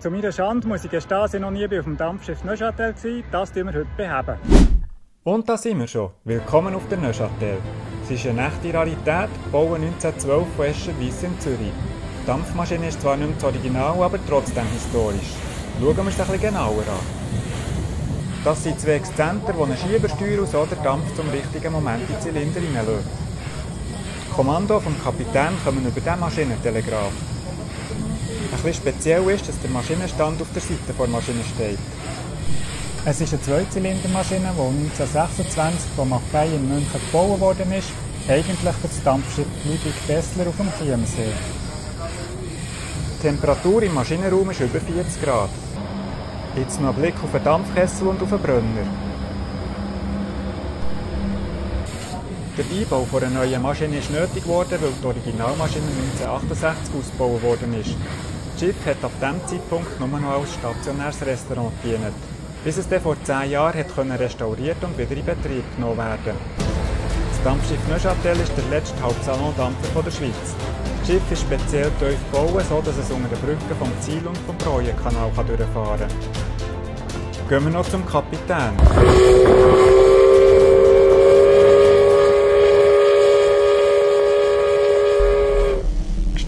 Zu meiner Schande muss ich gestehen, dass noch nie auf dem Dampfschiff Neuchâtel war. Das tun wir heute beheben. Und da sind wir schon. Willkommen auf der Neuchâtel. Sie ist eine echte Rarität, gebaut 1912 von Escherwies in Zürich. Die Dampfmaschine ist zwar nicht mehr das Original, aber trotzdem historisch. Schauen wir ein bisschen genauer an. Das sind zwei Exzenter, die einen Schiebersteuer und so Dampf zum richtigen Moment in den Zylinder hineinlösen. Kommando vom Kapitän kommen über diesen Maschinentelegraph. Bisschen speziell ist, dass der Maschinenstand auf der Seite der Maschine steht. Es ist eine Zweizylindermaschine, die 1926 von Maffei in München gebaut ist, eigentlich für das Dampfschiff Ludwig Bessler auf dem Chiemsee. Die Temperatur im Maschinenraum ist über 40 Grad. Jetzt noch ein Blick auf den Dampfkessel und auf den Brenner. Der Einbau einer neuen Maschine ist nötig geworden, weil die Originalmaschine 1968 ausgebaut worden ist. Das Schiff hat ab diesem Zeitpunkt nur noch als stationäres Restaurant gedient, bis es dann vor zehn Jahren hat restauriert und wieder in Betrieb genommen werden Das Dampfschiff Neuchâtel ist der letzte Hauptsalondampfer der Schweiz. Das Schiff ist speziell tief gebaut, so dass es unter den Brücken vom Ziel- und vom Broyenkanal durchfahren kann. Gehen wir noch zum Kapitän.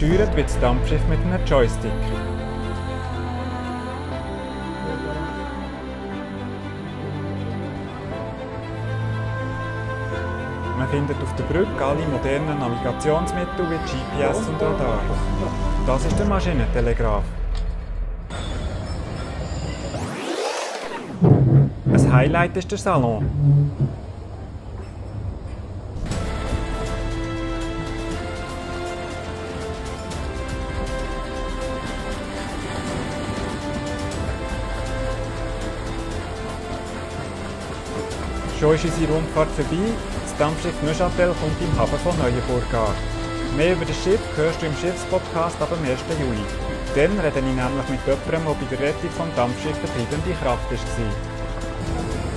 Gesteuert wird das Dampfschiff mit einem Joystick. Man findet auf der Brücke alle modernen Navigationsmittel wie GPS und Radar. Das ist der Maschinentelegraph. Ein Highlight ist der Salon. Schon ist unsere Rundfahrt vorbei. Das Dampfschiff Neuchâtel kommt im Hafen von Neuenburg an. Mehr über das Schiff hörst du im Schiffspodcast ab dem 1. Juli. Dann rede ich nämlich mit jemandem, der bei der Rettung des Dampfschiffs treibende Kraft war.